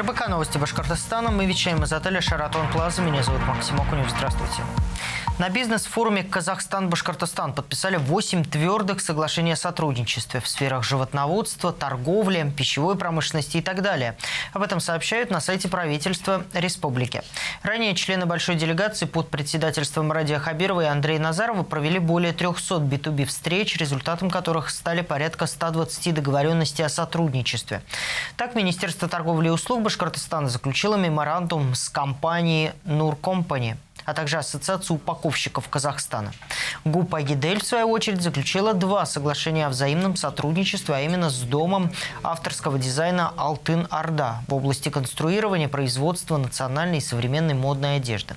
РБК «Новости Башкортостана». Мы вещаем из отеля «Шаратон Плаза». Меня зовут Максим Окунев. Здравствуйте. На бизнес-форуме «Казахстан-Башкортостан» подписали 8 твердых соглашений о сотрудничестве в сферах животноводства, торговли, пищевой промышленности и так далее. Об этом сообщают на сайте правительства республики. Ранее члены большой делегации под председательством Радия Хабирова и Андрея Назарова провели более 300 B2B встреч, результатом которых стали порядка 120 договоренностей о сотрудничестве. Так, Министерство торговли и услуг Башкортостана заключило меморандум с компанией «Нур Компани» а также Ассоциацию упаковщиков Казахстана. ГУП «Агидель», в свою очередь, заключила два соглашения о взаимном сотрудничестве, а именно с Домом авторского дизайна «Алтын-Орда» в области конструирования, производства национальной и современной модной одежды.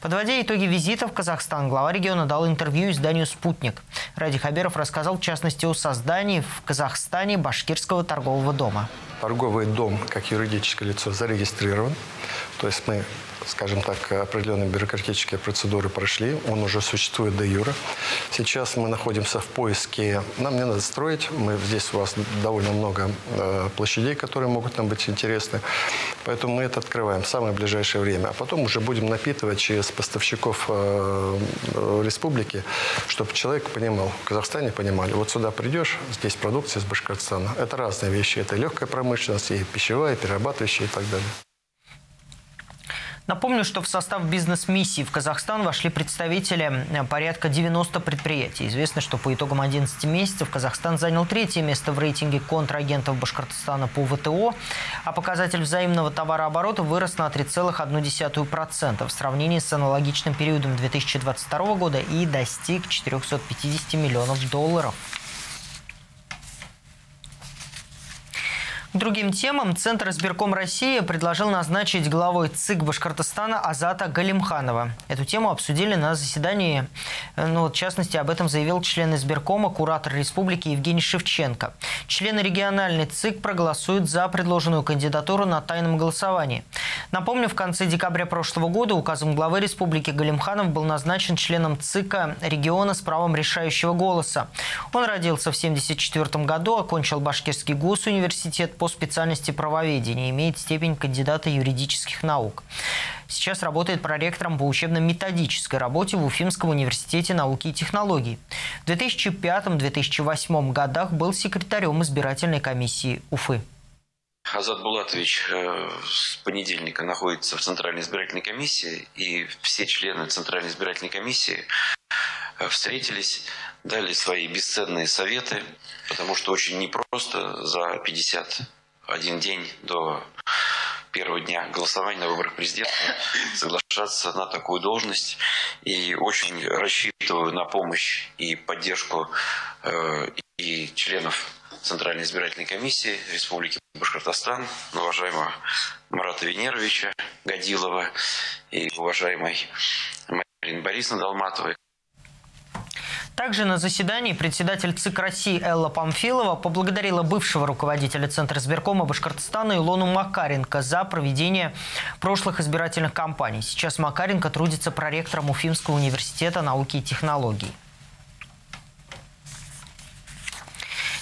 Подводя итоги визита в Казахстан, глава региона дал интервью изданию «Спутник». Ради Хаберов рассказал, в частности, о создании в Казахстане башкирского торгового дома. Торговый дом, как юридическое лицо, зарегистрирован. То есть мы скажем так, определенные бюрократические процедуры прошли, он уже существует до юра. Сейчас мы находимся в поиске, нам не надо строить, мы здесь у вас довольно много э, площадей, которые могут нам быть интересны, поэтому мы это открываем в самое ближайшее время, а потом уже будем напитывать через поставщиков э, э республики, чтобы человек понимал, в Казахстане понимали, вот сюда придешь, здесь продукция из Башкортостана. Это разные вещи, это легкая промышленность, и пищевая, и перерабатывающая и так далее. Напомню, что в состав бизнес-миссии в Казахстан вошли представители э, порядка 90 предприятий. Известно, что по итогам 11 месяцев Казахстан занял третье место в рейтинге контрагентов Башкортостана по ВТО, а показатель взаимного товарооборота вырос на 3,1% в сравнении с аналогичным периодом 2022 года и достиг 450 миллионов долларов. Другим темам Центр избирком России предложил назначить главой ЦИК Башкортостана Азата Галимханова. Эту тему обсудили на заседании, ну, в частности, об этом заявил член избиркома, куратор республики Евгений Шевченко. Члены региональной ЦИК проголосуют за предложенную кандидатуру на тайном голосовании. Напомню, в конце декабря прошлого года указом главы республики Галимханов был назначен членом ЦИКа региона с правом решающего голоса. Он родился в 1974 году, окончил Башкирский госуниверситет специальности правоведения, имеет степень кандидата юридических наук. Сейчас работает проректором по учебно-методической работе в Уфимском университете науки и технологий. В 2005-2008 годах был секретарем избирательной комиссии Уфы. Азат Булатович э, с понедельника находится в Центральной избирательной комиссии, и все члены Центральной избирательной комиссии э, встретились, дали свои бесценные советы, потому что очень непросто за 50 один день до первого дня голосования на выборах президента соглашаться на такую должность. И очень рассчитываю на помощь и поддержку э, и членов Центральной избирательной комиссии Республики Башкортостан, уважаемого Марата Венеровича Годилова и уважаемой Марины Борисовны Долматовой, также на заседании председатель ЦИК России Элла Памфилова поблагодарила бывшего руководителя Центра избиркома Башкортостана Илону Макаренко за проведение прошлых избирательных кампаний. Сейчас Макаренко трудится проректором Уфимского университета науки и технологий.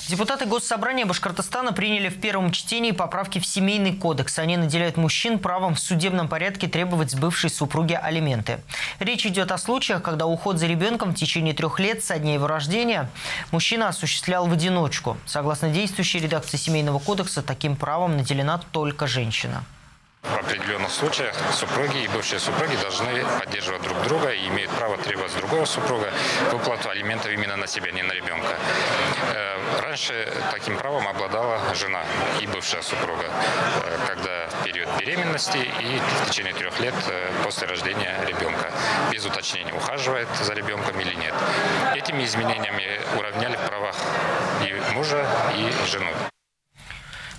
Депутаты Госсобрания Башкортостана приняли в первом чтении поправки в Семейный кодекс. Они наделяют мужчин правом в судебном порядке требовать с бывшей супруги алименты. Речь идет о случаях, когда уход за ребенком в течение трех лет со дня его рождения мужчина осуществлял в одиночку. Согласно действующей редакции Семейного кодекса, таким правом наделена только женщина. В определенных случаях супруги и бывшие супруги должны поддерживать друг друга и имеют право требовать с другого супруга выплату алиментов именно на себя, не на ребенка. Э, раньше таким правом обладала жена и бывшая супруга, э, когда в период беременности и в течение трех лет э, после рождения ребенка, без уточнения, ухаживает за ребенком или нет. Этими изменениями уравняли в правах и мужа, и жену.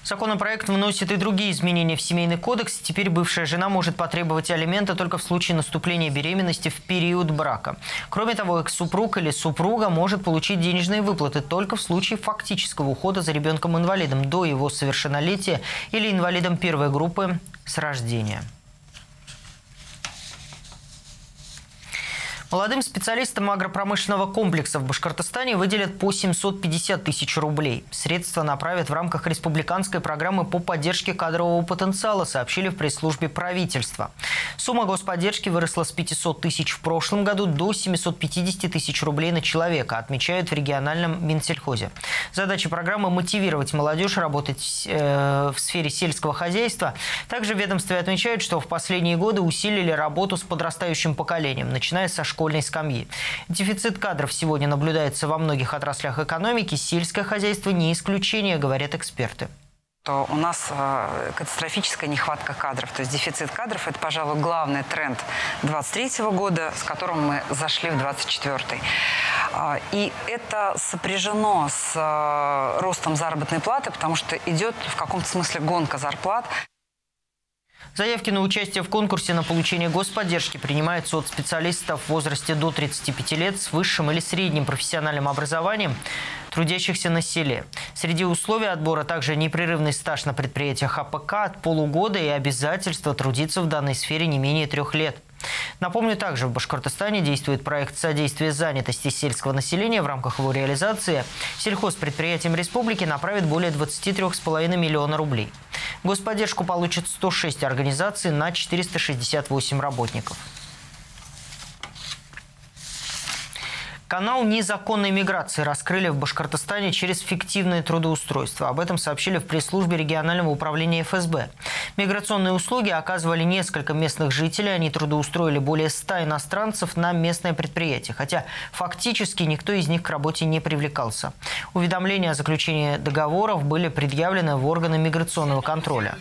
Законопроект вносит и другие изменения в Семейный кодекс. Теперь бывшая жена может потребовать алимента только в случае наступления беременности в период брака. Кроме того, экс-супруг или супруга может получить денежные выплаты только в случае фактического ухода за ребенком-инвалидом до его совершеннолетия или инвалидом первой группы с рождения. Молодым специалистам агропромышленного комплекса в Башкортостане выделят по 750 тысяч рублей. Средства направят в рамках республиканской программы по поддержке кадрового потенциала, сообщили в пресс-службе правительства. Сумма господдержки выросла с 500 тысяч в прошлом году до 750 тысяч рублей на человека, отмечают в региональном Минсельхозе. Задача программы – мотивировать молодежь работать э, в сфере сельского хозяйства. Также в ведомстве отмечают, что в последние годы усилили работу с подрастающим поколением, начиная со школы школьной скамьи. Дефицит кадров сегодня наблюдается во многих отраслях экономики. Сельское хозяйство не исключение, говорят эксперты то у нас э, катастрофическая нехватка кадров. То есть дефицит кадров – это, пожалуй, главный тренд 2023 года, с которым мы зашли в 2024. А, и это сопряжено с э, ростом заработной платы, потому что идет в каком-то смысле гонка зарплат. Заявки на участие в конкурсе на получение господдержки принимают от специалистов в возрасте до 35 лет с высшим или средним профессиональным образованием, трудящихся на селе. Среди условий отбора также непрерывный стаж на предприятиях АПК от полугода и обязательство трудиться в данной сфере не менее трех лет. Напомню, также в Башкортостане действует проект содействия занятости сельского населения. В рамках его реализации сельхозпредприятиям республики направит более 23,5 миллиона рублей. Господдержку получат 106 организаций на 468 работников. Канал незаконной миграции раскрыли в Башкортостане через фиктивное трудоустройство. Об этом сообщили в пресс-службе регионального управления ФСБ. Миграционные услуги оказывали несколько местных жителей. Они трудоустроили более 100 иностранцев на местное предприятие. Хотя фактически никто из них к работе не привлекался. Уведомления о заключении договоров были предъявлены в органы миграционного контроля.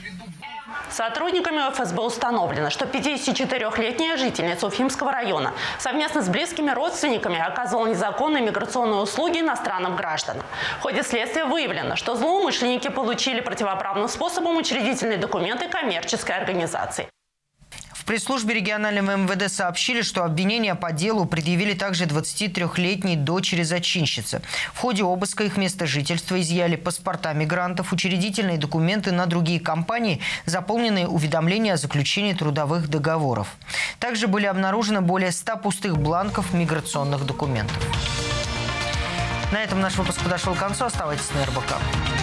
Сотрудниками ФСБ установлено, что 54-летняя жительница Уфимского района совместно с близкими родственниками оказывала незаконные миграционные услуги иностранным гражданам. В ходе следствия выявлено, что злоумышленники получили противоправным способом учредительные документы коммерческой организации пресс-службе регионального МВД сообщили, что обвинения по делу предъявили также 23-летней дочери зачинщицы. В ходе обыска их места жительства изъяли паспорта мигрантов, учредительные документы на другие компании, заполненные уведомления о заключении трудовых договоров. Также были обнаружены более 100 пустых бланков миграционных документов. На этом наш выпуск подошел к концу. Оставайтесь на РБК.